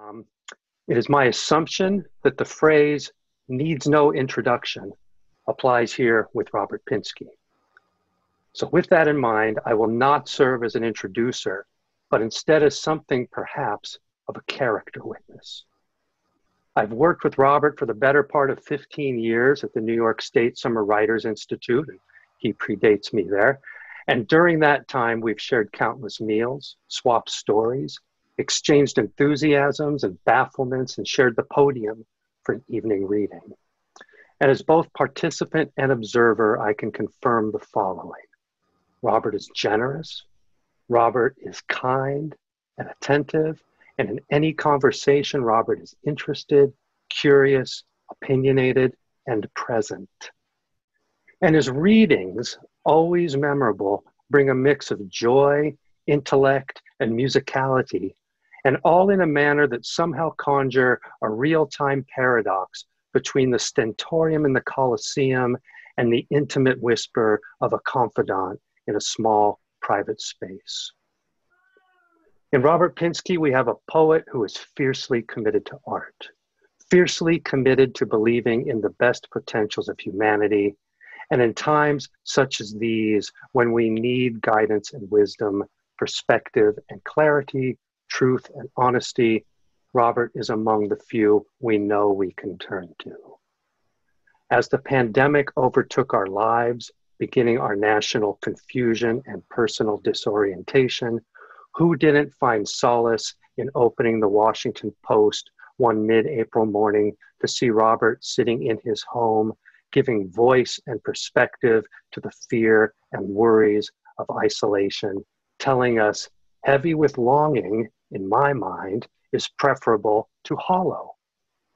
Um, it is my assumption that the phrase needs no introduction applies here with Robert Pinsky. So, with that in mind, I will not serve as an introducer, but instead as something perhaps of a character witness. I've worked with Robert for the better part of 15 years at the New York State Summer Writers Institute, and he predates me there. And during that time, we've shared countless meals, swapped stories, exchanged enthusiasms and bafflements, and shared the podium for an evening reading. And as both participant and observer, I can confirm the following Robert is generous, Robert is kind and attentive, and in any conversation, Robert is interested, curious, opinionated, and present. And his readings, always memorable, bring a mix of joy, intellect, and musicality, and all in a manner that somehow conjure a real time paradox between the stentorium in the Colosseum and the intimate whisper of a confidant in a small private space. In Robert Pinsky, we have a poet who is fiercely committed to art, fiercely committed to believing in the best potentials of humanity. And in times such as these, when we need guidance and wisdom, perspective and clarity, truth and honesty, Robert is among the few we know we can turn to. As the pandemic overtook our lives, beginning our national confusion and personal disorientation, who didn't find solace in opening the Washington Post one mid April morning to see Robert sitting in his home, giving voice and perspective to the fear and worries of isolation, telling us, heavy with longing, in my mind, is preferable to hollow.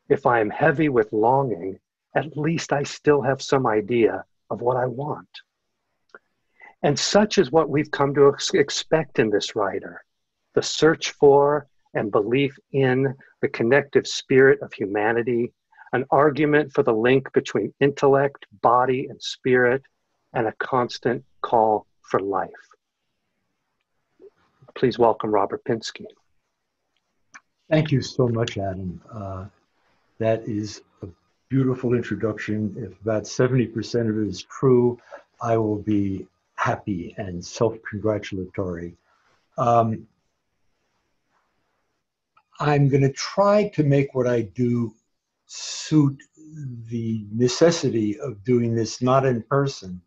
If I am heavy with longing, at least I still have some idea of what I want. And such is what we've come to expect in this writer the search for and belief in the connective spirit of humanity, an argument for the link between intellect, body, and spirit, and a constant call for life. Please welcome Robert Pinsky. Thank you so much, Adam. Uh, that is a beautiful introduction. If about 70% of it is true, I will be happy and self-congratulatory. Um, I'm going to try to make what I do suit the necessity of doing this not in person,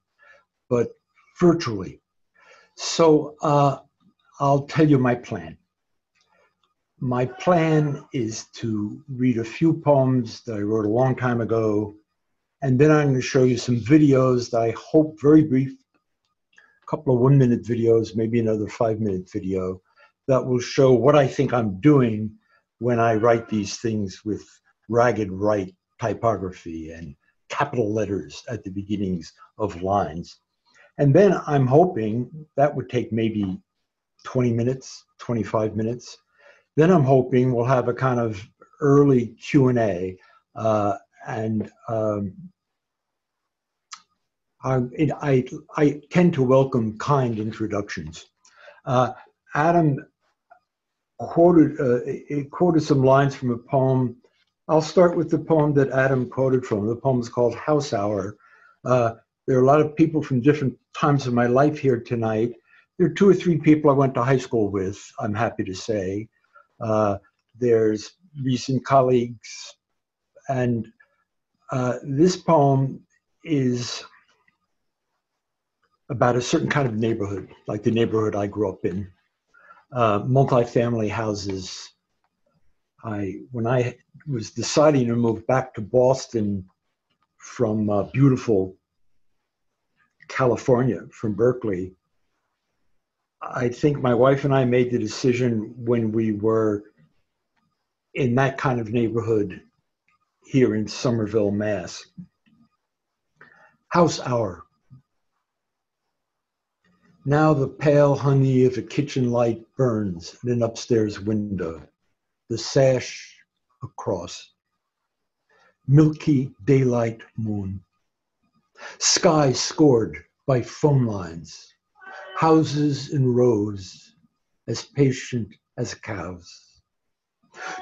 but virtually. So uh, I'll tell you my plan. My plan is to read a few poems that I wrote a long time ago, and then I'm going to show you some videos that I hope very brief a couple of one minute videos, maybe another five minute video that will show what I think I'm doing when I write these things with ragged right typography and capital letters at the beginnings of lines. And then I'm hoping that would take maybe 20 minutes, 25 minutes. Then I'm hoping we'll have a kind of early Q&A uh, and um, I, I, I tend to welcome kind introductions. Uh, Adam quoted, uh, quoted some lines from a poem. I'll start with the poem that Adam quoted from. The poem is called House Hour. Uh, there are a lot of people from different times of my life here tonight. There are two or three people I went to high school with, I'm happy to say. Uh, there's recent colleagues. And uh, this poem is about a certain kind of neighborhood, like the neighborhood I grew up in, uh, multifamily houses. I when I was deciding to move back to Boston from uh, beautiful California, from Berkeley, I think my wife and I made the decision when we were in that kind of neighborhood here in Somerville, Mass. House Hour now the pale honey of a kitchen light burns in an upstairs window, the sash across. Milky daylight moon. Sky scored by phone lines. Houses in rows, as patient as cows.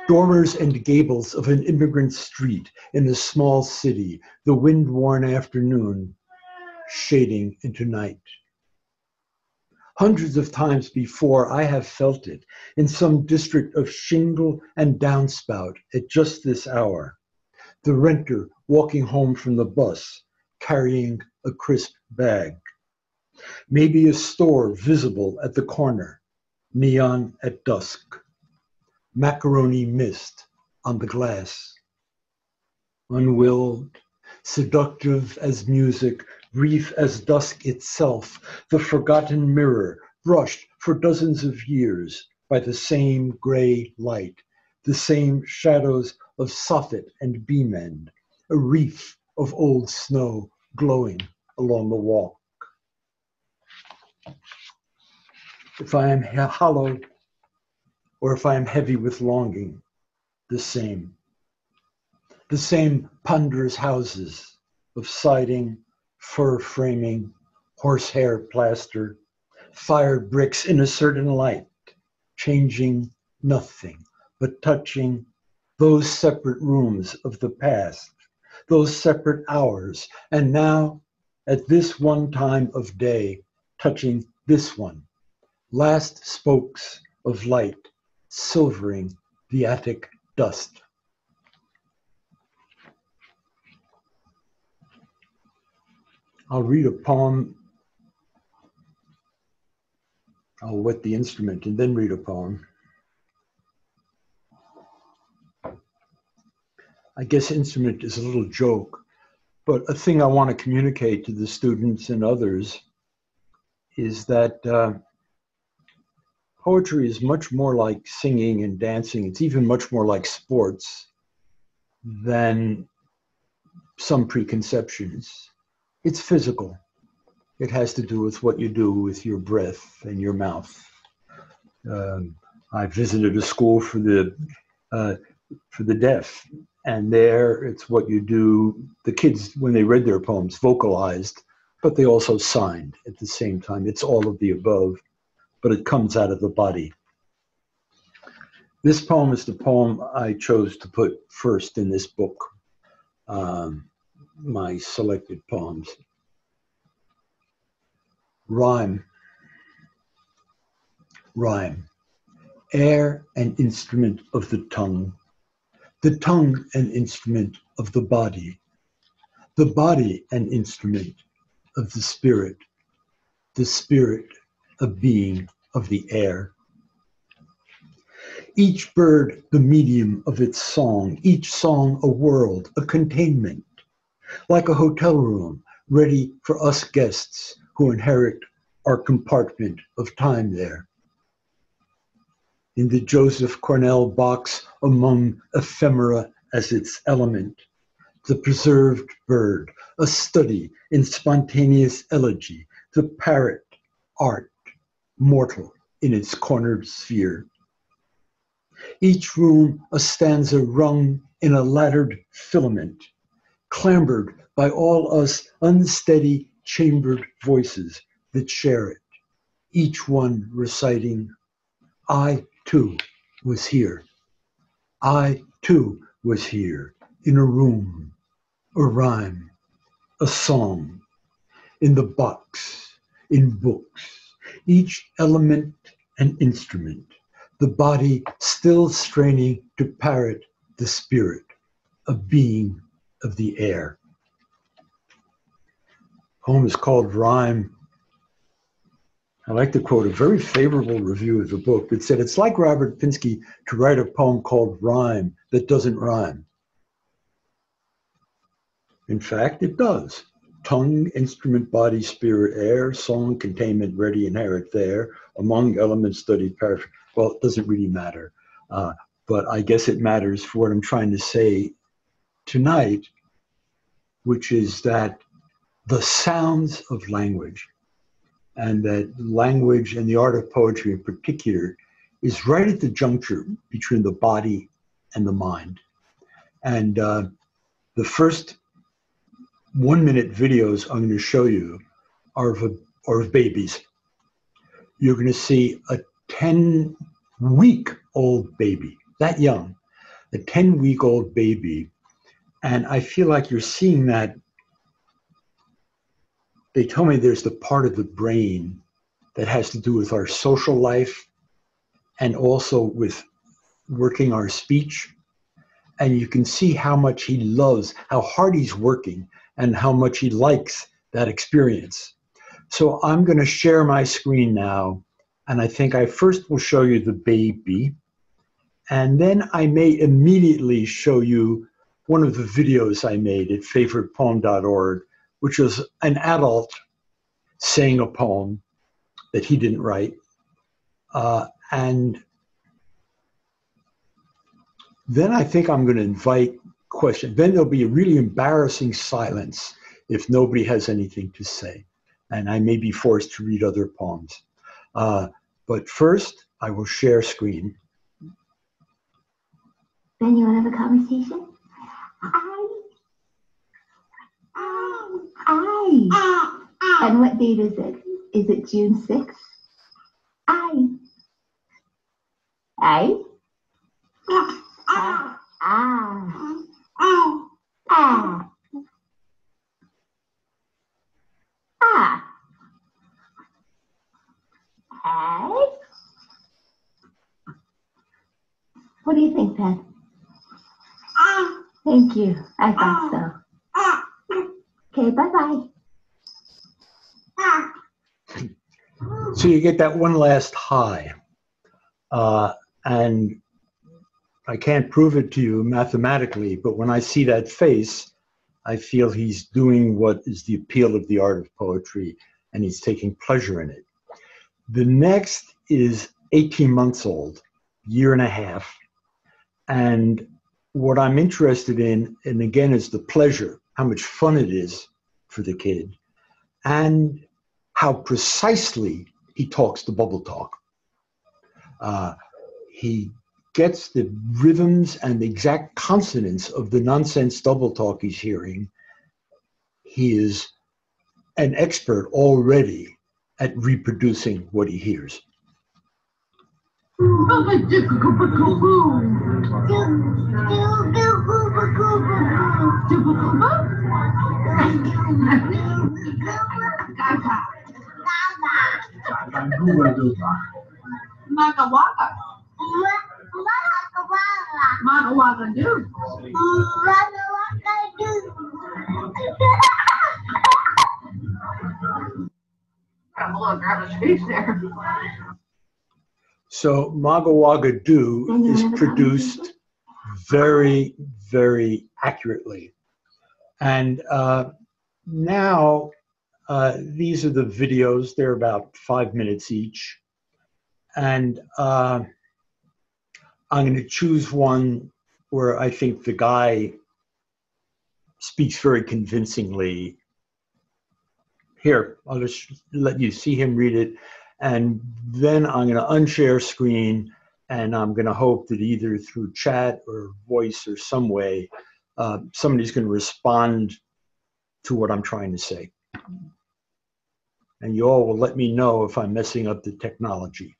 dormers and gables of an immigrant street in a small city, the wind worn afternoon shading into night. Hundreds of times before, I have felt it in some district of shingle and downspout at just this hour. The renter walking home from the bus, carrying a crisp bag. Maybe a store visible at the corner, neon at dusk. Macaroni mist on the glass. Unwilled, seductive as music, brief as dusk itself, the forgotten mirror, brushed for dozens of years by the same gray light, the same shadows of soffit and beam end, a reef of old snow glowing along the walk. If I am hollow or if I am heavy with longing, the same. The same ponderous houses of siding, fir framing, horsehair plaster, fired bricks in a certain light, changing nothing, but touching those separate rooms of the past, those separate hours, and now at this one time of day, touching this one, last spokes of light silvering the attic dust. I'll read a poem. I'll wet the instrument and then read a poem. I guess instrument is a little joke, but a thing I want to communicate to the students and others is that uh, poetry is much more like singing and dancing. It's even much more like sports than some preconceptions. It's physical. It has to do with what you do with your breath and your mouth. Um, I visited a school for the uh, for the deaf, and there it's what you do. The kids, when they read their poems, vocalized, but they also signed at the same time. It's all of the above but it comes out of the body. This poem is the poem I chose to put first in this book, um, my selected poems. Rhyme. Rhyme. Air an instrument of the tongue, the tongue an instrument of the body, the body an instrument of the spirit, the spirit a being of the air. Each bird the medium of its song, each song a world, a containment, like a hotel room ready for us guests who inherit our compartment of time there. In the Joseph Cornell box among ephemera as its element, the preserved bird, a study in spontaneous elegy, the parrot, art, mortal in its cornered sphere. Each room a stanza rung in a laddered filament, clambered by all us unsteady chambered voices that share it, each one reciting, I too was here. I too was here in a room, a rhyme, a song, in the box, in books each element an instrument, the body still straining to parrot the spirit, a being of the air. Poem is called Rhyme. I like to quote a very favorable review of the book. It said, It's like Robert Pinsky to write a poem called Rhyme that doesn't rhyme. In fact, it does tongue, instrument, body, spirit, air, song, containment, ready, inherit there, among elements studied, paraphrase. Well, it doesn't really matter. Uh, but I guess it matters for what I'm trying to say tonight, which is that the sounds of language and that language and the art of poetry in particular is right at the juncture between the body and the mind. And uh, the first one minute videos I'm going to show you are of, are of babies. You're going to see a 10 week old baby, that young, a 10 week old baby. And I feel like you're seeing that. They tell me there's the part of the brain that has to do with our social life and also with working our speech. And you can see how much he loves, how hard he's working, and how much he likes that experience. So I'm going to share my screen now. And I think I first will show you the baby. And then I may immediately show you one of the videos I made at favoritepoem.org, which was an adult saying a poem that he didn't write. Uh, and then I think I'm going to invite questions. Then there'll be a really embarrassing silence if nobody has anything to say. And I may be forced to read other poems. Uh, but first, I will share screen. Then you want to have a conversation? I. I. And what date is it? Is it June 6th? I. I. Ah. Ah. Ah. Ah. Hey. What do you think, Pat? Thank you. I thought so. Okay, bye bye. So you get that one last high. Uh, and I can't prove it to you mathematically, but when I see that face, I feel he's doing what is the appeal of the art of poetry and he's taking pleasure in it. The next is 18 months old, year and a half. And what I'm interested in, and again, is the pleasure, how much fun it is for the kid, and how precisely he talks the bubble talk. Uh, he gets the rhythms and the exact consonants of the nonsense double talk he's hearing. He is an expert already at reproducing what he hears. Maka waka. Maka waka do. Got a little grab his face there. So Magawaga Do is produced very, very accurately. And uh, now uh, these are the videos. They're about five minutes each. And uh, I'm going to choose one where I think the guy speaks very convincingly. Here, I'll just let you see him read it. And then I'm going to unshare screen and I'm going to hope that either through chat or voice or some way, uh, somebody's going to respond to what I'm trying to say. And you all will let me know if I'm messing up the technology.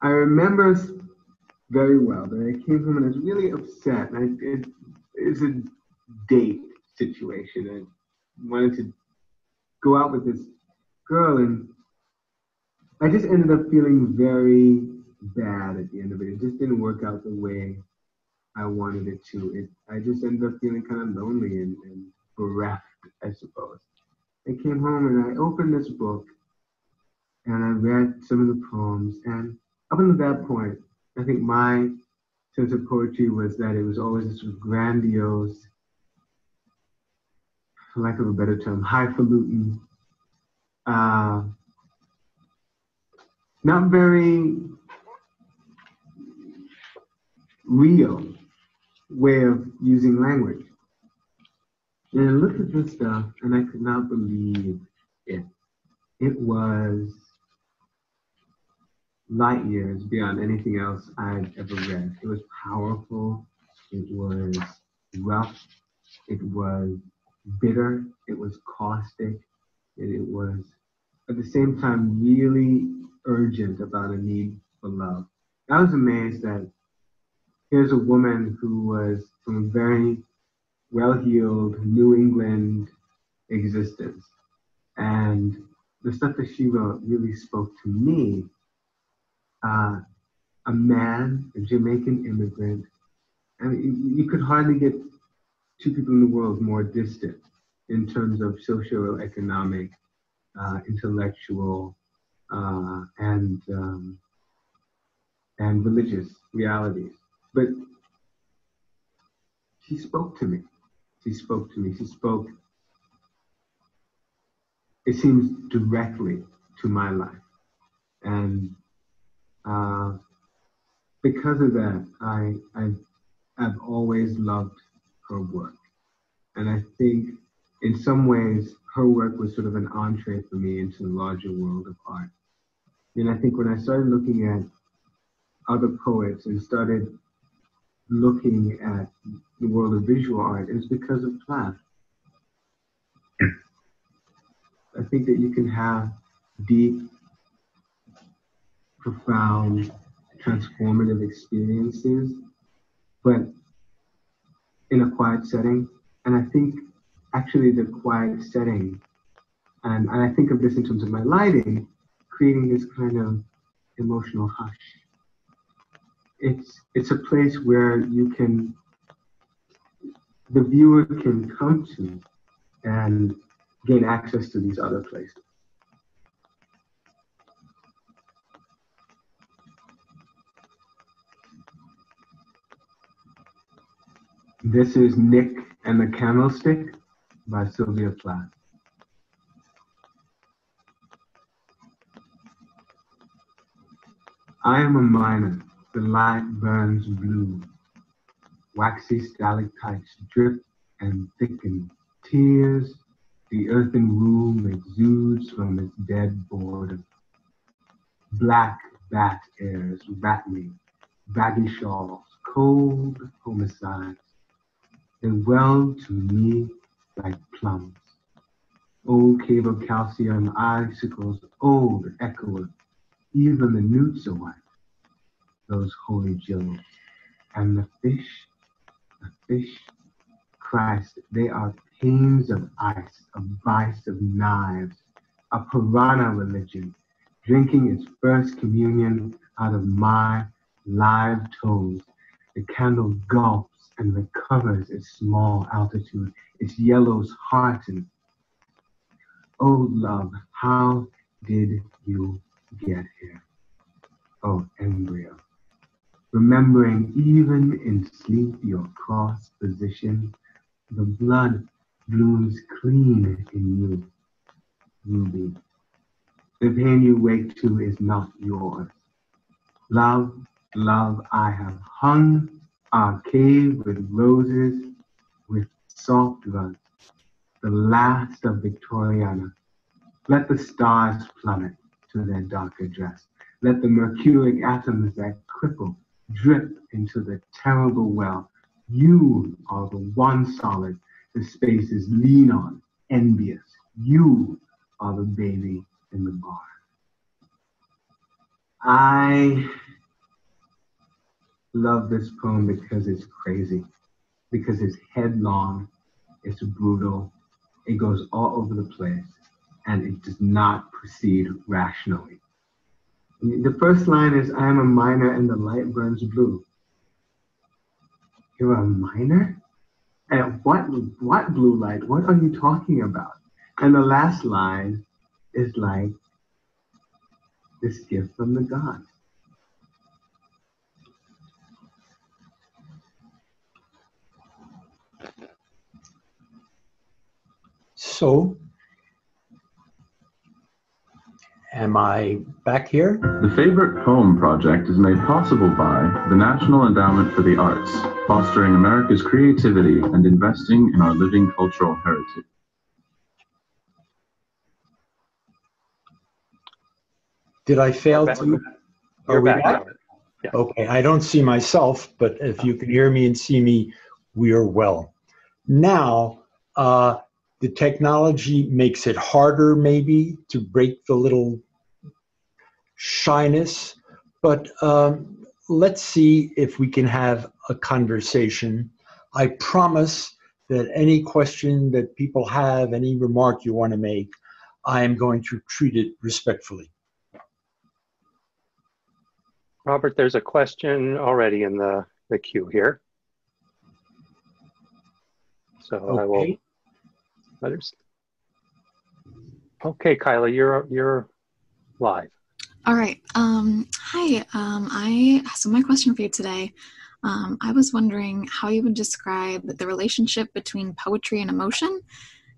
I remember very well that I came home and I was really upset. I, it, it was a date situation. I wanted to go out with this girl, and I just ended up feeling very bad at the end of it. It just didn't work out the way I wanted it to. It, I just ended up feeling kind of lonely and, and bereft, I suppose. I came home and I opened this book and I read some of the poems. And up until that point, I think my sense of poetry was that it was always this sort of grandiose, for lack of a better term, highfalutin, uh, not very real way of using language. And I looked at this stuff and I could not believe it. It was light years beyond anything else I'd ever read. It was powerful. It was rough. It was bitter, it was caustic, and it was at the same time really urgent about a need for love. I was amazed that here's a woman who was from a very well-heeled New England existence. And the stuff that she wrote really spoke to me. Uh, a man, a Jamaican immigrant, I mean, you, could hardly get two people in the world more distant in terms of socio-economic, uh, intellectual, uh, and um, and religious realities. But she spoke to me. She spoke to me. She spoke, it seems, directly to my life. And uh, because of that, I, I, I've always loved her work. And I think in some ways, her work was sort of an entree for me into the larger world of art. And I think when I started looking at other poets and started looking at the world of visual art is because of Plath. I think that you can have deep, profound, transformative experiences, but in a quiet setting. And I think actually the quiet setting, and, and I think of this in terms of my lighting, creating this kind of emotional hush it's it's a place where you can the viewer can come to and gain access to these other places. This is Nick and the Candlestick by Sylvia Plath. I am a miner the light burns blue. Waxy stalactites drip and thicken. Tears, the earthen room exudes from its dead border. Black bat airs rat me, baggy shawls, cold homicides. They well to me like plums. Old cable calcium icicles, old echoer, even the newts are white those holy jewels. And the fish, the fish, Christ, they are panes of ice, a vice of knives, a piranha religion, drinking its first communion out of my live toes. The candle gulps and recovers its small altitude, its yellows hearten. Oh, love, how did you get here? Oh, embryo remembering even in sleep your cross position, the blood blooms clean in you, Ruby. The pain you wake to is not yours. Love, love, I have hung our cave with roses, with soft rose, the last of Victoriana. Let the stars plummet to their darker dress. Let the mercuric atoms that cripple drip into the terrible well. You are the one solid the spaces lean on, envious. You are the baby in the barn. I love this poem because it's crazy, because it's headlong, it's brutal, it goes all over the place, and it does not proceed rationally. The first line is, I am a miner and the light burns blue. You're a miner? And what, what blue light? What are you talking about? And the last line is like this gift from the gods. So Am I back here? The Favorite Poem Project is made possible by the National Endowment for the Arts, fostering America's creativity and investing in our living cultural heritage. Did I fail to? You're we back. back? Yeah. Okay, I don't see myself, but if you can hear me and see me, we are well. Now, uh, the technology makes it harder, maybe, to break the little shyness. But um, let's see if we can have a conversation. I promise that any question that people have, any remark you want to make, I am going to treat it respectfully. Robert, there's a question already in the, the queue here. So I will Okay. let Okay, Kyla, you're, you're live. All right. Um, hi. Um, I so my question for you today. Um, I was wondering how you would describe the relationship between poetry and emotion,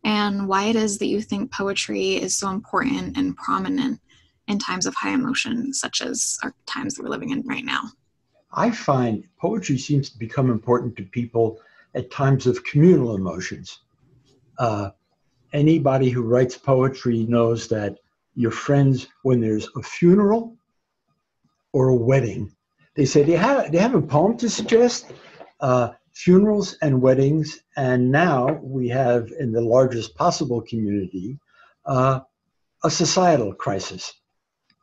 and why it is that you think poetry is so important and prominent in times of high emotion, such as our times that we're living in right now. I find poetry seems to become important to people at times of communal emotions. Uh, anybody who writes poetry knows that your friends, when there's a funeral or a wedding, they say, they have, you have a poem to suggest?" Uh, funerals and weddings, and now we have in the largest possible community uh, a societal crisis,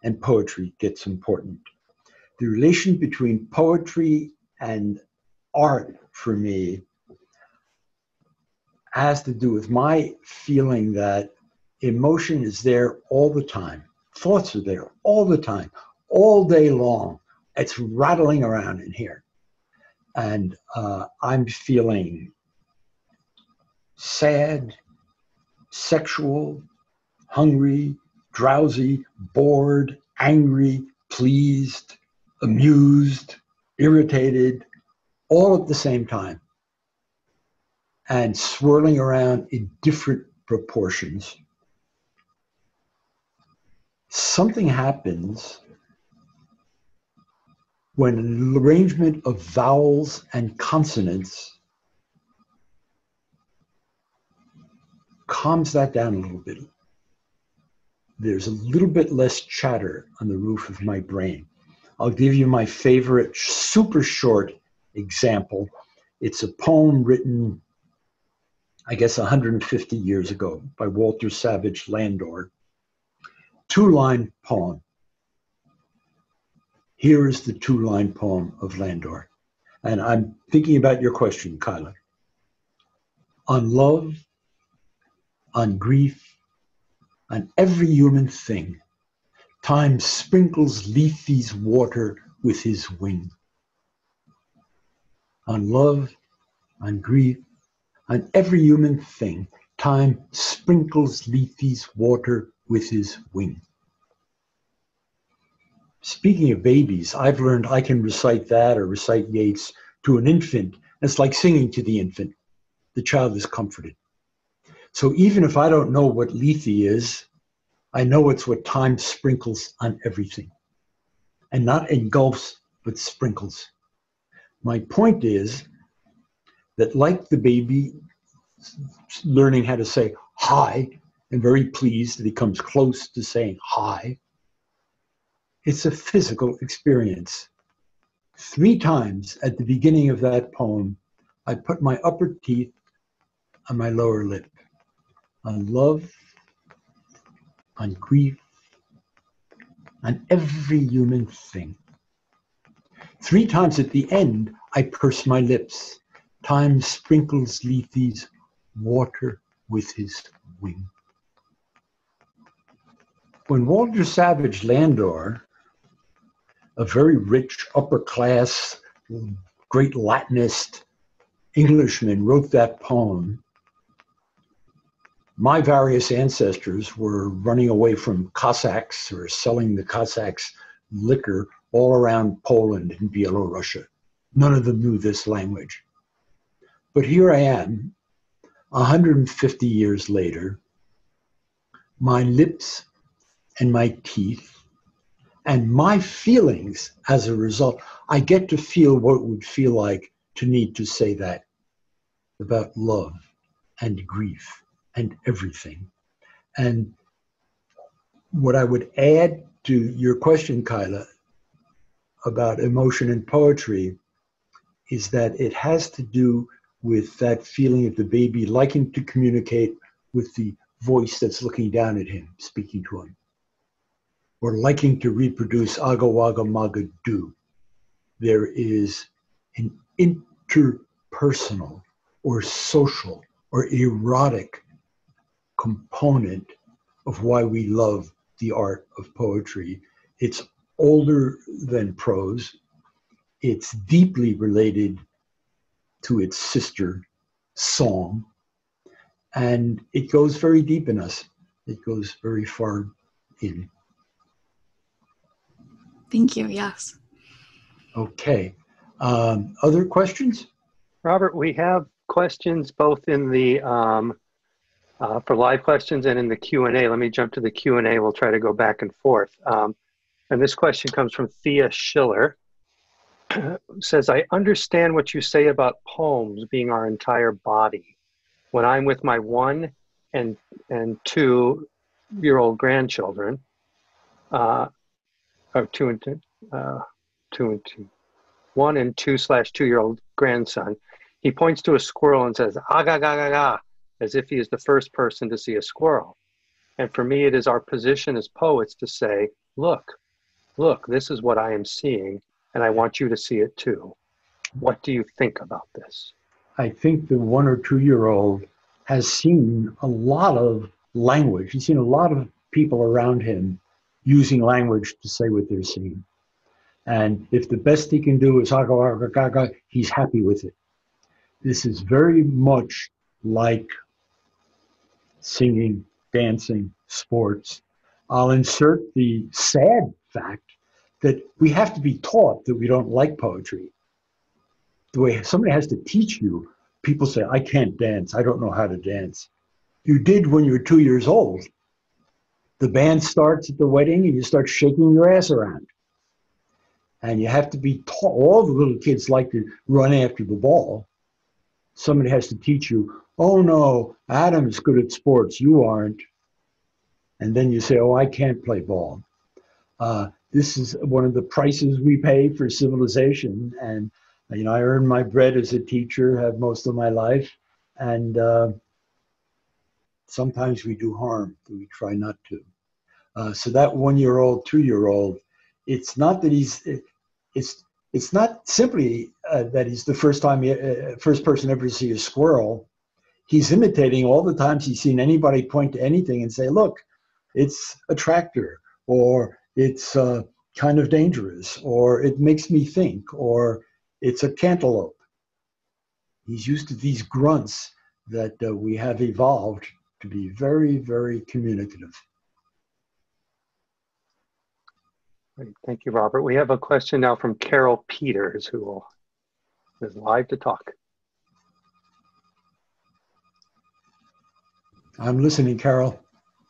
and poetry gets important the relation between poetry and art for me has to do with my feeling that emotion is there all the time. Thoughts are there all the time, all day long. It's rattling around in here. And uh, I'm feeling sad, sexual, hungry, drowsy, bored, angry, pleased, amused, irritated, all at the same time, and swirling around in different proportions. Something happens when an arrangement of vowels and consonants calms that down a little bit. There's a little bit less chatter on the roof of my brain. I'll give you my favorite super short example. It's a poem written, I guess, 150 years ago by Walter Savage Landor. Two line poem. Here is the two line poem of Landor. And I'm thinking about your question, Kyla. On love, on grief, on every human thing, Time sprinkles Lethe's water with his wing. On love, on grief, on every human thing, time sprinkles Lethe's water with his wing. Speaking of babies, I've learned I can recite that or recite Yeats to an infant. It's like singing to the infant. The child is comforted. So even if I don't know what Lethe is, I know it's what time sprinkles on everything and not engulfs, but sprinkles. My point is that, like the baby learning how to say hi and very pleased that he comes close to saying hi, it's a physical experience. Three times at the beginning of that poem, I put my upper teeth on my lower lip. On love, on grief, on every human thing. Three times at the end, I purse my lips. Time sprinkles Lethe's water with his wing. When Walter Savage Landor, a very rich, upper class, great Latinist Englishman, wrote that poem, my various ancestors were running away from Cossacks or selling the Cossacks liquor all around Poland and Bielorussia. None of them knew this language. But here I am, 150 years later, my lips and my teeth and my feelings as a result. I get to feel what it would feel like to need to say that about love and grief and everything. And what I would add to your question, Kyla, about emotion and poetry is that it has to do with that feeling of the baby liking to communicate with the voice that's looking down at him, speaking to him. Or liking to reproduce Aga Waga Maga Do. There is an interpersonal or social or erotic component of why we love the art of poetry. It's older than prose. It's deeply related to its sister, song. And it goes very deep in us. It goes very far in. Thank you. Yes. Okay. Um, other questions? Robert, we have questions both in the um, uh, for live questions and in the Q&A. Let me jump to the Q&A. We'll try to go back and forth. Um, and this question comes from Thea Schiller. says, I understand what you say about poems being our entire body. When I'm with my one and, and two year old grandchildren, uh, or two and two, uh, two and two, one and two slash two year old grandson, he points to a squirrel and says, aga, ga, ga, ga, as if he is the first person to see a squirrel. And for me, it is our position as poets to say, look, look, this is what I am seeing, and I want you to see it too. What do you think about this? I think the one or two year old has seen a lot of language. He's seen a lot of people around him using language to say what they're seeing. And if the best he can do is aga, aga, gaga, he's happy with it. This is very much like singing, dancing, sports. I'll insert the sad fact that we have to be taught that we don't like poetry. The way somebody has to teach you, people say, I can't dance, I don't know how to dance. You did when you were two years old. The band starts at the wedding and you start shaking your ass around. And you have to be taught, all the little kids like to run after the ball. Somebody has to teach you, oh no, Adam's good at sports, you aren't. And then you say, oh, I can't play ball. Uh, this is one of the prices we pay for civilization. And, you know, I earned my bread as a teacher, have most of my life. And uh, sometimes we do harm, but we try not to. Uh, so that one year old, two year old, it's not that he's, it's, it's not simply uh, that he's the first time, he, uh, first person ever to see a squirrel. He's imitating all the times he's seen anybody point to anything and say, look, it's a tractor or it's uh, kind of dangerous, or it makes me think, or it's a cantaloupe. He's used to these grunts that uh, we have evolved to be very, very communicative. Great. Thank you, Robert. We have a question now from Carol Peters, who will, is live to talk. I'm listening, Carol.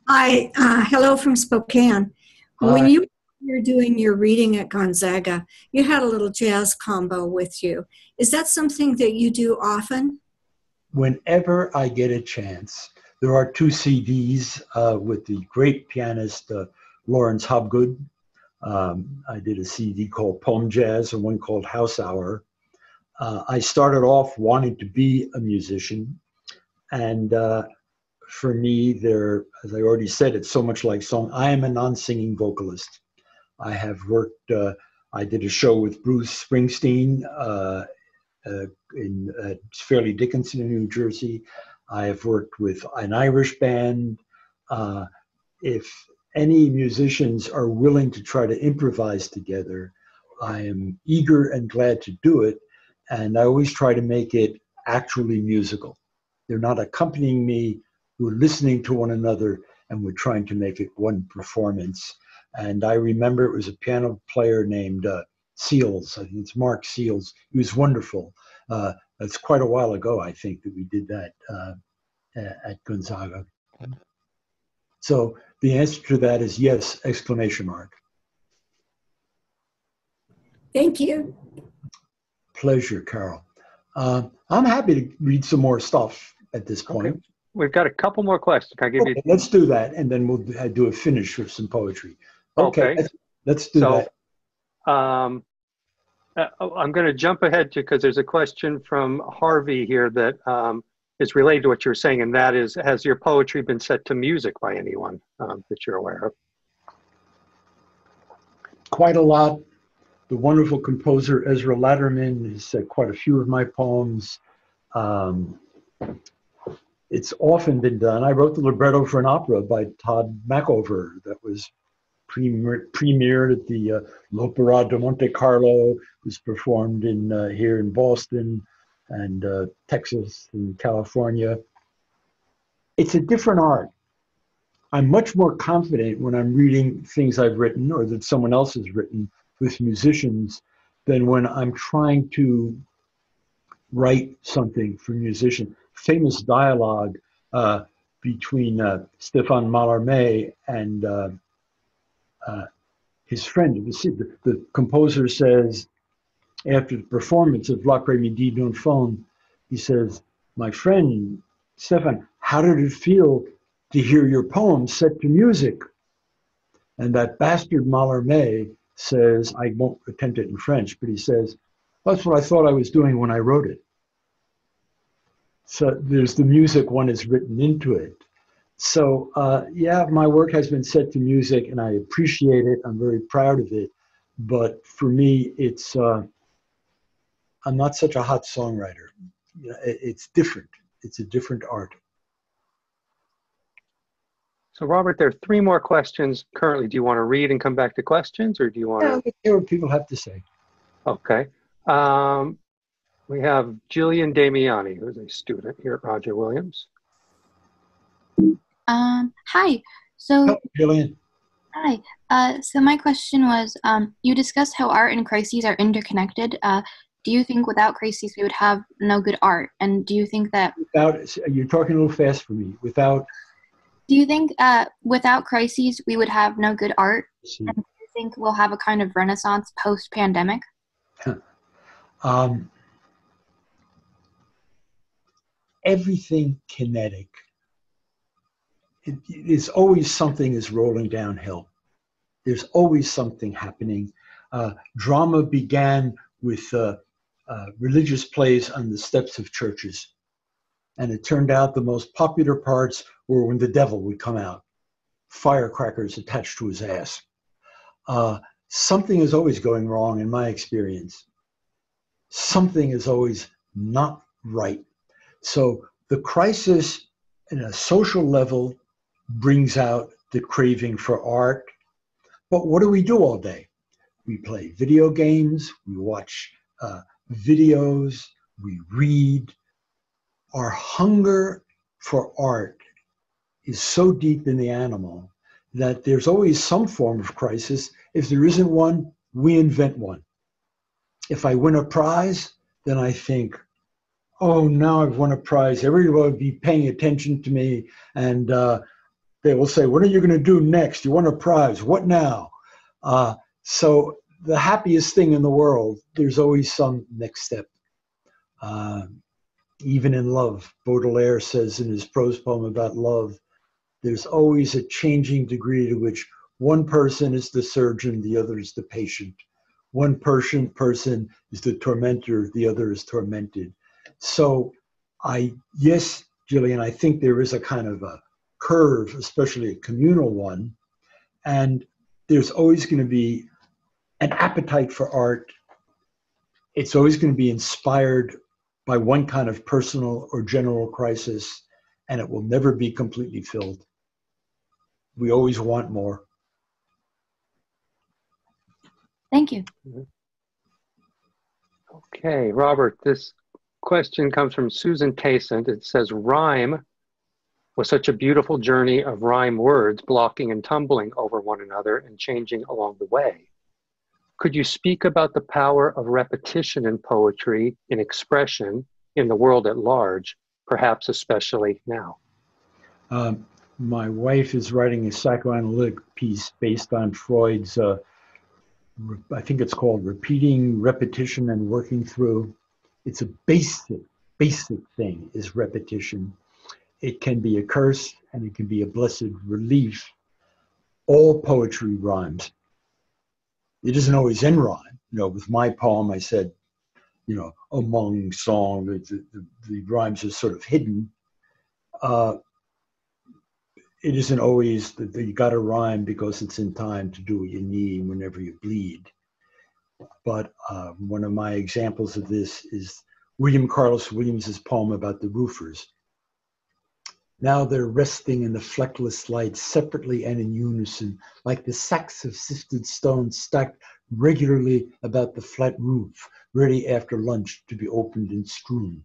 Hi, uh, hello from Spokane. When you were doing your reading at Gonzaga, you had a little jazz combo with you. Is that something that you do often? Whenever I get a chance, there are two CDs uh, with the great pianist uh, Laurence Hobgood. Um, I did a CD called Poem Jazz and one called House Hour. Uh, I started off wanting to be a musician, and uh, for me, there, as I already said, it's so much like song. I am a non-singing vocalist. I have worked. Uh, I did a show with Bruce Springsteen uh, uh, in Fairleigh Dickinson in New Jersey. I have worked with an Irish band. Uh, if any musicians are willing to try to improvise together, I am eager and glad to do it. And I always try to make it actually musical. They're not accompanying me we're listening to one another and we're trying to make it one performance. And I remember it was a piano player named uh, Seals. I think it's Mark Seals. He was wonderful. Uh, it's quite a while ago, I think, that we did that uh, at Gonzaga. So the answer to that is yes! Exclamation mark. Thank you. Pleasure, Carol. Uh, I'm happy to read some more stuff at this point. Okay we've got a couple more questions. Can I give okay, you? Let's do that, and then we'll do a finish with some poetry. Okay, okay. Let's, let's, do so, that. Um, uh, oh, I'm going to jump ahead to because there's a question from Harvey here that um, is related to what you were saying, and that is, has your poetry been set to music by anyone um, that you're aware of? Quite a lot. The wonderful composer Ezra Laderman has said quite a few of my poems. Um, it's often been done. I wrote the libretto for an opera by Todd Machover that was premier, premiered at the uh, L'Opera de Monte Carlo, was performed in uh, here in Boston and uh, Texas and California. It's a different art. I'm much more confident when I'm reading things I've written or that someone else has written with musicians than when I'm trying to write something for musicians. Famous dialogue uh, between uh, Stéphane Mallarmé and uh, uh his friend. The, the composer says, after the performance of L'après-midi d'un faune, he says, My friend, Stefan, how did it feel to hear your poem set to music? And that bastard Mallarmé says, I won't attempt it in French, but he says, That's what I thought I was doing when I wrote it. So there's the music one is written into it. So uh, yeah, my work has been set to music, and I appreciate it. I'm very proud of it. But for me, it's uh, I'm not such a hot songwriter. It's different. It's a different art. So Robert, there are three more questions currently. Do you want to read and come back to questions, or do you want yeah, to hear what people have to say? Okay. Um, we have Jillian Damiani, who's a student here at Roger Williams. Um, hi. So, oh, Jillian. Hi. Uh, so my question was, um, you discussed how art and crises are interconnected. Uh, do you think without crises we would have no good art? And do you think that without you're talking a little fast for me. Without. Do you think uh, without crises we would have no good art? And do you think we'll have a kind of renaissance post pandemic? um, everything kinetic. It, it's always something is rolling downhill. There's always something happening. Uh, drama began with uh, uh, religious plays on the steps of churches. And it turned out the most popular parts were when the devil would come out, firecrackers attached to his ass. Uh, something is always going wrong in my experience. Something is always not right. So the crisis in a social level brings out the craving for art. But what do we do all day? We play video games, we watch uh, videos, we read. Our hunger for art is so deep in the animal that there's always some form of crisis. If there isn't one, we invent one. If I win a prize, then I think, oh, now I've won a prize. Everybody will be paying attention to me. And uh, they will say, what are you going to do next? You won a prize. What now? Uh, so the happiest thing in the world, there's always some next step. Uh, even in love, Baudelaire says in his prose poem about love, there's always a changing degree to which one person is the surgeon, the other is the patient. One person person is the tormentor, the other is tormented. So I, yes, Jillian, I think there is a kind of a curve, especially a communal one. And there's always going to be an appetite for art. It's always going to be inspired by one kind of personal or general crisis, and it will never be completely filled. We always want more. Thank you. Mm-hmm. Okay, Robert, this question comes from Susan Taysent. It says, Rhyme was such a beautiful journey of rhyme words blocking and tumbling over one another and changing along the way. Could you speak about the power of repetition in poetry, in expression, in the world at large, perhaps especially now? Um, my wife is writing a psychoanalytic piece based on Freud's, uh, I think it's called Repeating, Repetition, and Working Through it's a basic, basic thing is repetition. It can be a curse and it can be a blessed relief. All poetry rhymes. It isn't always in rhyme. You know, with my poem, I said, you know, among song, the, the, the rhymes are sort of hidden. Uh, it isn't always that you got to rhyme because it's in time to do what you need whenever you bleed. But uh, one of my examples of this is William Carlos Williams's poem about the roofers. Now they're resting in the fleckless light separately and in unison, like the sacks of sifted stone stacked regularly about the flat roof, ready after lunch to be opened and strewn.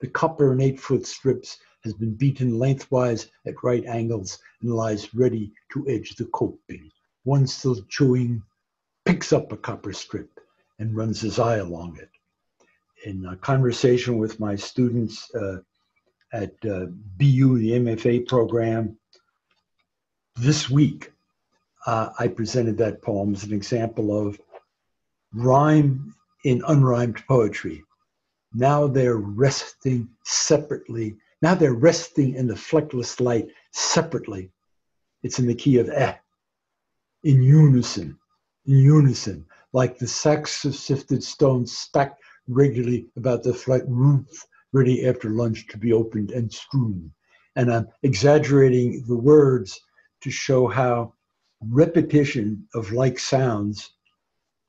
The copper and eight foot strips has been beaten lengthwise at right angles and lies ready to edge the coping. One still chewing picks up a copper strip and runs his eye along it. In a conversation with my students uh, at uh, BU, the MFA program, this week, uh, I presented that poem as an example of rhyme in unrhymed poetry. Now they're resting separately. Now they're resting in the fleckless light separately. It's in the key of eh, in unison, unison, like the sacks of sifted stones stacked regularly about the flat roof, ready after lunch to be opened and strewn. And I'm exaggerating the words to show how repetition of like sounds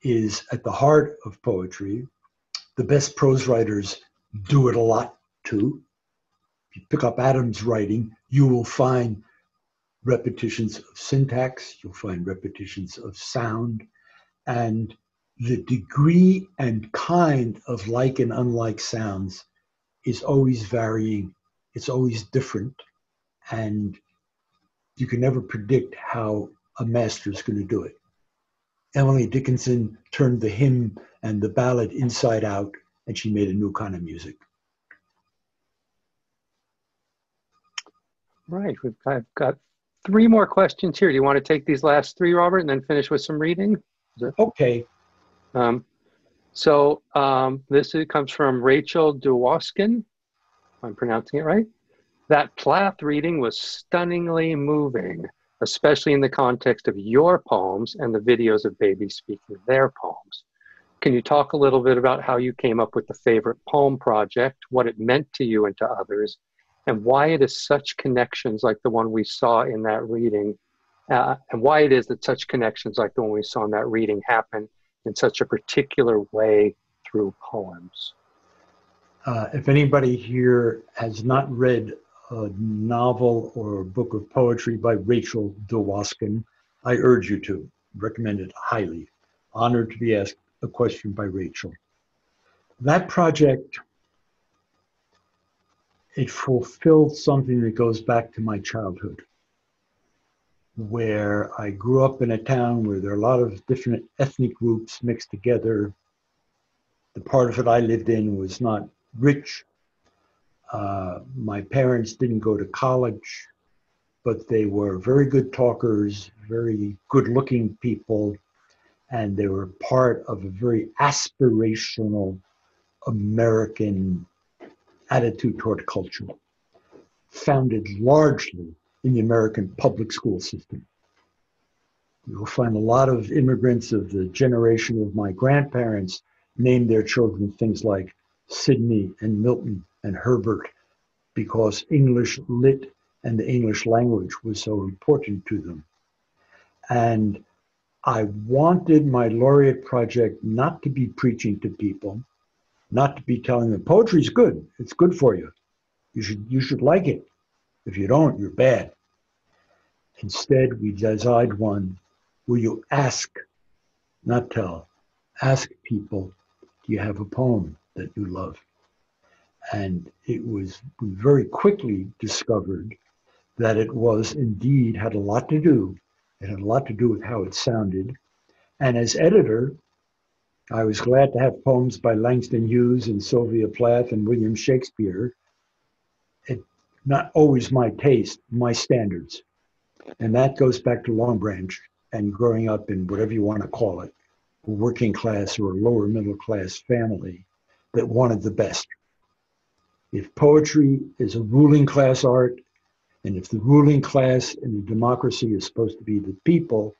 is at the heart of poetry. The best prose writers do it a lot too. If you pick up Adams' writing, you will find repetitions of syntax, you'll find repetitions of sound, and the degree and kind of like and unlike sounds is always varying, it's always different, and you can never predict how a master is going to do it. Emily Dickinson turned the hymn and the ballad inside out, and she made a new kind of music. Right, we've I've got three more questions here. Do you want to take these last three, Robert, and then finish with some reading? Okay. Um, so um, this is, comes from Rachel Dewoskin. I'm pronouncing it right. That Plath reading was stunningly moving especially in the context of your poems and the videos of babies speaking their poems. Can you talk a little bit about how you came up with the favorite poem project, what it meant to you and to others, and why it is such connections like the one we saw in that reading, uh, and why it is that such connections like the one we saw in that reading happen in such a particular way through poems? Uh, if anybody here has not read a novel or a book of poetry by Rachel Dewoskin, I urge you to. Recommend it highly. Honored to be asked a question by Rachel. That project, it fulfilled something that goes back to my childhood, where I grew up in a town where there are a lot of different ethnic groups mixed together. The part of it I lived in was not rich uh, my parents didn't go to college, but they were very good talkers, very good looking people, and they were part of a very aspirational American attitude toward culture, founded largely in the American public school system. You'll find a lot of immigrants of the generation of my grandparents named their children things like Sidney and Milton and Herbert because English lit and the English language was so important to them. And I wanted my laureate project not to be preaching to people, not to be telling them poetry is good. It's good for you. You should you should like it. If you don't, you're bad. Instead, we designed one where you ask, not tell. Ask people, do you have a poem that you love? And it was, very quickly discovered that it was indeed had a lot to do. It had a lot to do with how it sounded. And as editor, I was glad to have poems by Langston Hughes and Sylvia Plath and William Shakespeare. It not always my taste, my standards. And that goes back to Long Branch and growing up in whatever you want to call it, a working class or a lower middle class family that wanted the best if poetry is a ruling class art, and if the ruling class in a democracy is supposed to be the people,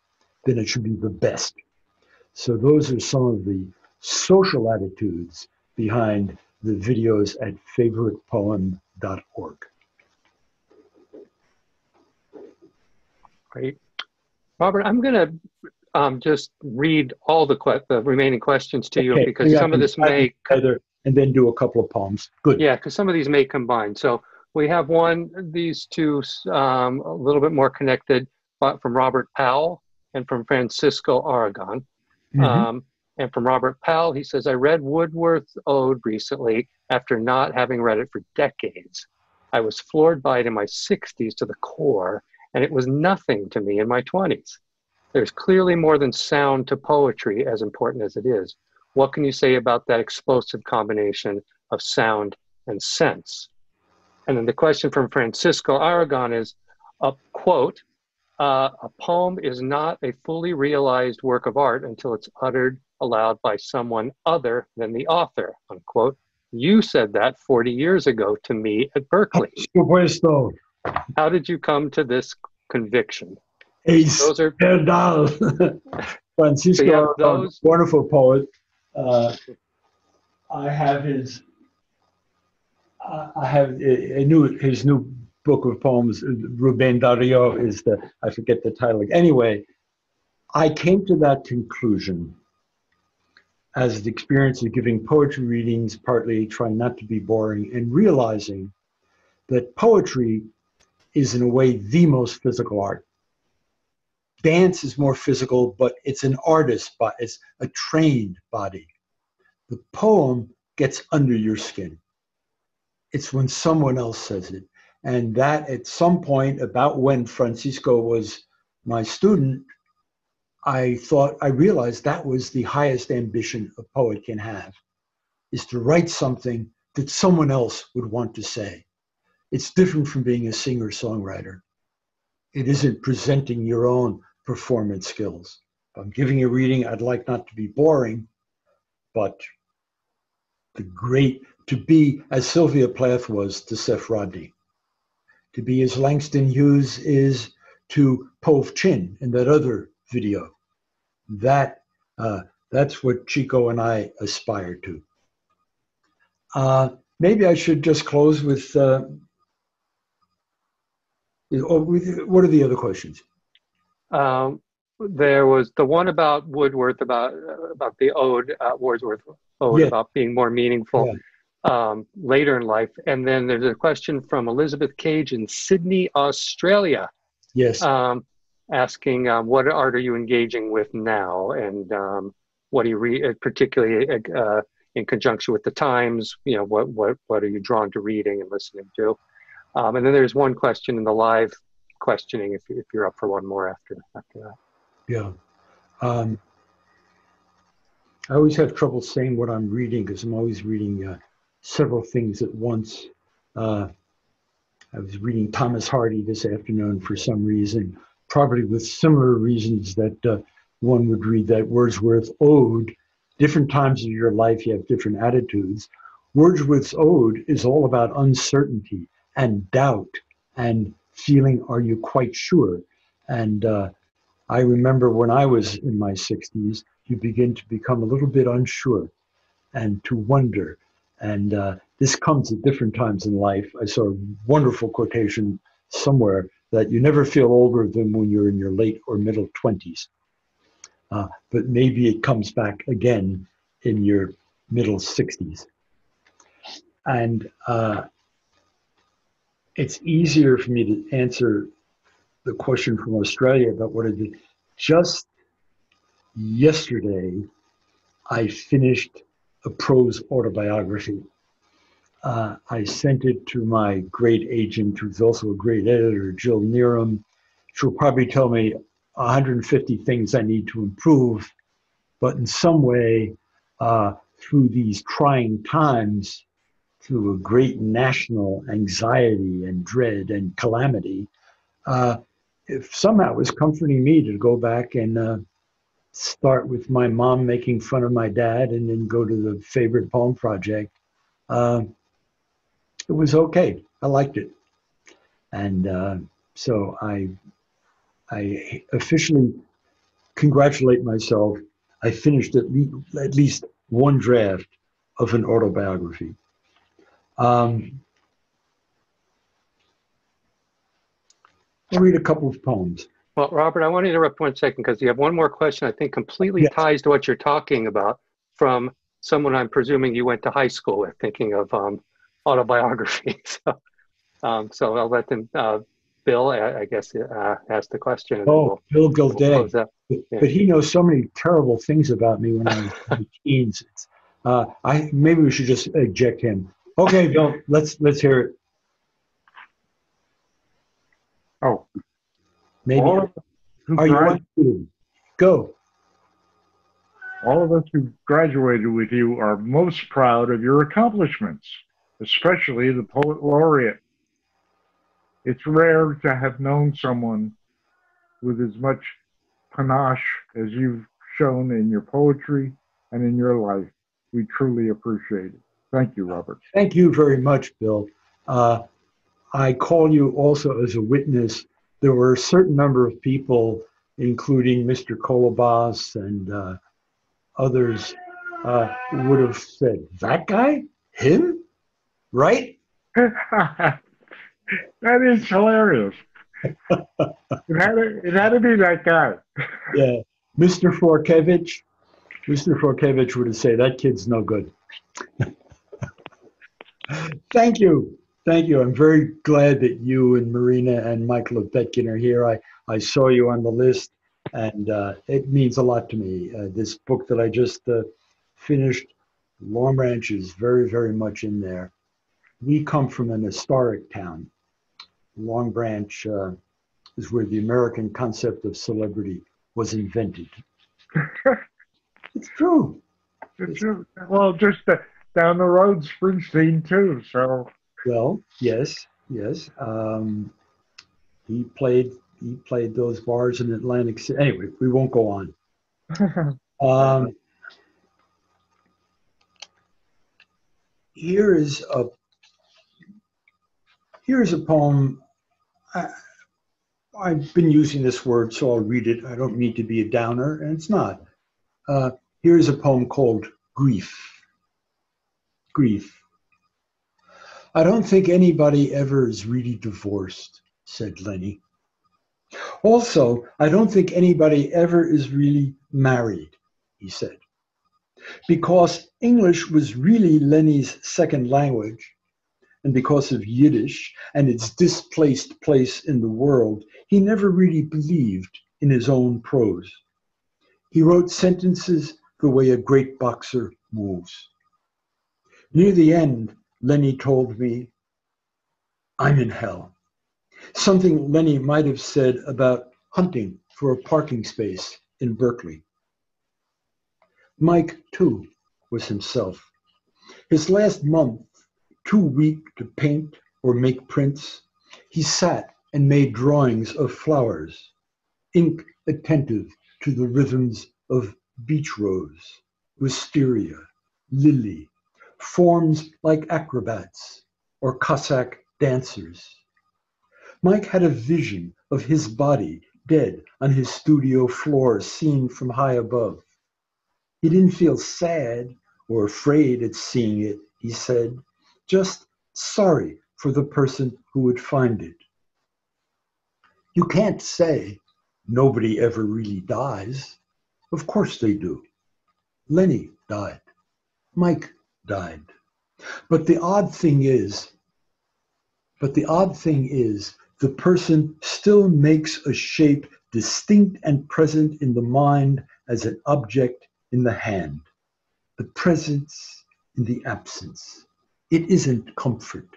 then it should be the best. So those are some of the social attitudes behind the videos at favoritepoem.org. Great. Robert, I'm going to um, just read all the, que- the remaining questions to you Okay, because yeah, some of this may together and then do a couple of poems. Good. Yeah, because some of these may combine. So we have one, these two, um, a little bit more connected, but from Robert Powell and from Francisco Aragon. Mhm. Um, and from Robert Powell, he says, I read Wordsworth's Ode recently after not having read it for decades. I was floored by it in my 60s to the core, and it was nothing to me in my 20s. There's clearly more than sound to poetry, as important as it is. What can you say about that explosive combination of sound and sense? And then the question from Francisco Aragon is a quote, uh, a poem is not a fully realized work of art until it's uttered aloud by someone other than the author, unquote. You said that 40 years ago to me at Berkeley. Supuesto. How did you come to this conviction? Those are. Francisco, So those- wonderful poet. Uh, I have his. I I have a a new his new book of poems. Uh, Ruben Dario is the I forget the title. Anyway, I came to that conclusion as the experience of giving poetry readings, partly trying not to be boring, and realizing that poetry is in a way the most physical art dance is more physical, but it's an artist, but it's a trained body. The poem gets under your skin. It's when someone else says it. And that at some point, about when Francisco was my student, I thought, I realized that was the highest ambition a poet can have, is to write something that someone else would want to say. It's different from being a singer songwriter. It isn't presenting your own performance skills. If I'm giving a reading, I'd like not to be boring, but the great, to be as Sylvia Plath was to Seph Rodney, to be as Langston Hughes is to Pov Chin in that other video. That, uh, that's what Chico and I aspire to. Uh, maybe I should just close with, uh, with, what are the other questions? Um, there was the one about Woodworth about about the ode, uh, Wordsworth ode Yeah. about being more meaningful um, later in life, and then there's a question from Elizabeth Cage in Sydney, Australia, Yes. um, asking um, what art are you engaging with now, and um, what do you read, uh, particularly uh, in conjunction with the times. You know, what what what are you drawn to reading and listening to? Um, and then there's one question in the live questioning if, if you're up for one more after after that. Yeah. Um, I always have trouble saying what I'm reading because I'm always reading uh, several things at once. Uh, I was reading Thomas Hardy this afternoon for some reason, probably with similar reasons that uh, one would read that Wordsworth ode. Different times of your life, you have different attitudes. Wordsworth's ode is all about uncertainty and doubt and feeling, are you quite sure? And uh, I remember when I was in my 60s, you begin to become a little bit unsure and to wonder. And uh, this comes at different times in life. I saw a wonderful quotation somewhere that you never feel older than when you're in your late or middle 20s. Uh, but maybe it comes back again in your middle 60s. And uh, it's easier for me to answer the question from Australia about what I did. Just yesterday, I finished a prose autobiography. Uh, I sent it to my great agent, who's also a great editor, Jill Kneerim. She'll probably tell me 150 things I need to improve, but in some way, uh, through these trying times, through a great national anxiety and dread and calamity, uh, if somehow it was comforting me to go back and uh, start with my mom making fun of my dad and then go to the favorite poem project, uh, it was okay. I liked it. And uh, so I, I officially congratulate myself. I finished at, le- at least one draft of an autobiography. Um, I'll read a couple of poems. Well, Robert, I want to interrupt one second because you have one more question I think completely Yes. ties to what you're talking about from someone I'm presuming you went to high school with, thinking of um, autobiography. So, um, so I'll let them, uh, Bill, I, I guess, uh, ask the question. Oh, we'll- Bill we'll Gilday. close up. But, Yeah. but he knows so many terrible things about me when I was in teens. It's, Uh, I maybe we should just eject him. Okay, Bill, let's let's hear it. Oh, Maybe all are you go? all of us who graduated with you are most proud of your accomplishments, especially the poet laureate. It's rare to have known someone with as much panache as you've shown in your poetry and in your life. We truly appreciate it. Thank you, Robert. Thank you very much, Bill. Uh, I call you also as a witness. There were a certain number of people, including Mr. Kolobas and uh, others, uh, would have said, "That guy, him, right?" that is hilarious. it, had to, it had to be that guy. Yeah, Mr. Forkevich. Mr. Forkevich would have said, "That kid's no good." Thank you. Thank you. I'm very glad that you and Marina and Michael Petkin are here. I, I saw you on the list, and uh, it means a lot to me. Uh, this book that I just uh, finished, Long Branch, is very, very much in there. We come from an historic town. Long Branch uh, is where the American concept of celebrity was invented. it's true. It's true. Well, just uh, down the road, Springsteen too. So Well, yes, yes. Um, he played he played those bars in Atlantic City. Anyway, we won't go on. Um, here is a here is a poem. I, I've been using this word, so I'll read it. I don't need to be a downer, and it's not. Uh, here is a poem called Grief. Grief. I don't think anybody ever is really divorced, said Lenny. Also, I don't think anybody ever is really married, he said. Because English was really Lenny's second language, and because of Yiddish and its displaced place in the world, he never really believed in his own prose. He wrote sentences the way a great boxer moves. Near the end, Lenny told me, I'm in hell. Something Lenny might have said about hunting for a parking space in Berkeley. Mike, too, was himself. His last month, too weak to paint or make prints, he sat and made drawings of flowers, ink attentive to the rhythms of beach rose, wisteria, lily, forms like acrobats or Cossack dancers. Mike had a vision of his body dead on his studio floor, seen from high above. He didn't feel sad or afraid at seeing it, he said, just sorry for the person who would find it. You can't say nobody ever really dies. Of course they do. Lenny died. Mike died. But the odd thing is, but the odd thing is, the person still makes a shape distinct and present in the mind as an object in the hand. The presence in the absence. It isn't comfort,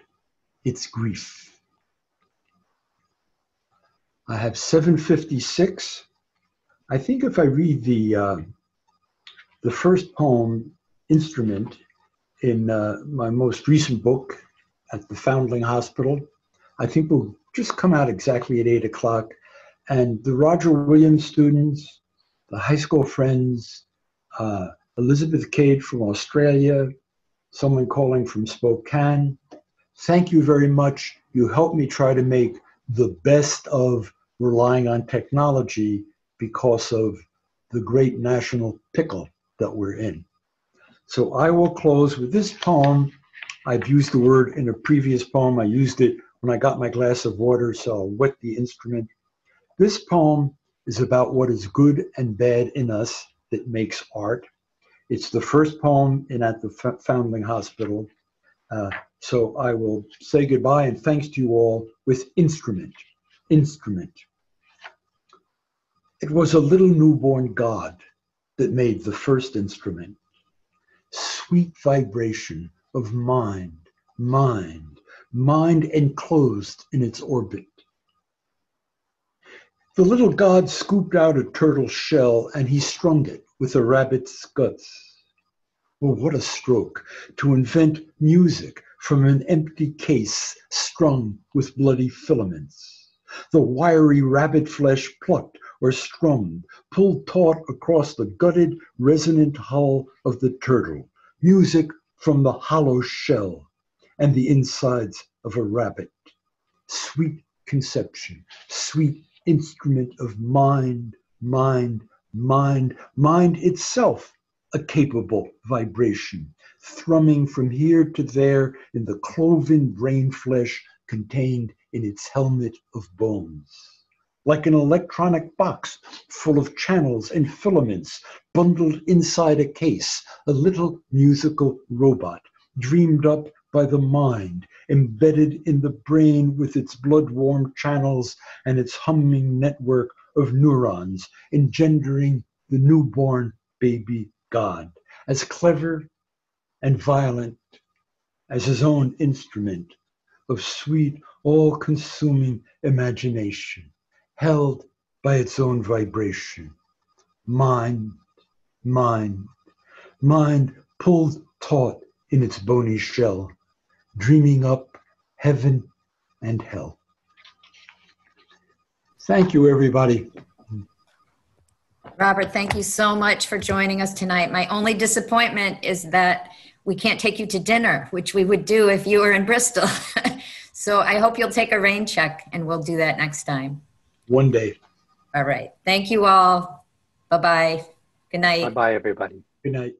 it's grief. I have 756. I think if I read the uh, the first poem, Instrument, in uh, my most recent book at the Foundling Hospital, I think will just come out exactly at eight o'clock. And the Roger Williams students, the high school friends, uh, Elizabeth Cade from Australia, someone calling from Spokane, thank you very much. You helped me try to make the best of relying on technology because of the great national pickle that we're in. So I will close with this poem. I've used the word in a previous poem. I used it when I got my glass of water, so I'll wet the instrument. This poem is about what is good and bad in us that makes art. It's the first poem in at the Foundling Hospital. Uh, so I will say goodbye and thanks to you all with instrument. Instrument. It was a little newborn God that made the first instrument. Sweet vibration of mind, mind, mind enclosed in its orbit. The little god scooped out a turtle shell and he strung it with a rabbit's guts. Oh, what a stroke to invent music from an empty case strung with bloody filaments. The wiry rabbit flesh plucked or strummed, pulled taut across the gutted, resonant hull of the turtle, music from the hollow shell and the insides of a rabbit. Sweet conception, sweet instrument of mind, mind, mind, mind itself a capable vibration, thrumming from here to there in the cloven brain flesh contained in its helmet of bones. Like an electronic box full of channels and filaments bundled inside a case, a little musical robot dreamed up by the mind, embedded in the brain with its blood warm channels and its humming network of neurons, engendering the newborn baby God, as clever and violent as his own instrument of sweet, all consuming imagination, held by its own vibration. Mind, mind, mind pulled taut in its bony shell, dreaming up heaven and hell. Thank you, everybody. Robert, thank you so much for joining us tonight. My only disappointment is that we can't take you to dinner, which we would do if you were in Bristol. so I hope you'll take a rain check and we'll do that next time. One day. All right. Thank you all. Bye bye. Good night. Bye bye, everybody. Good night.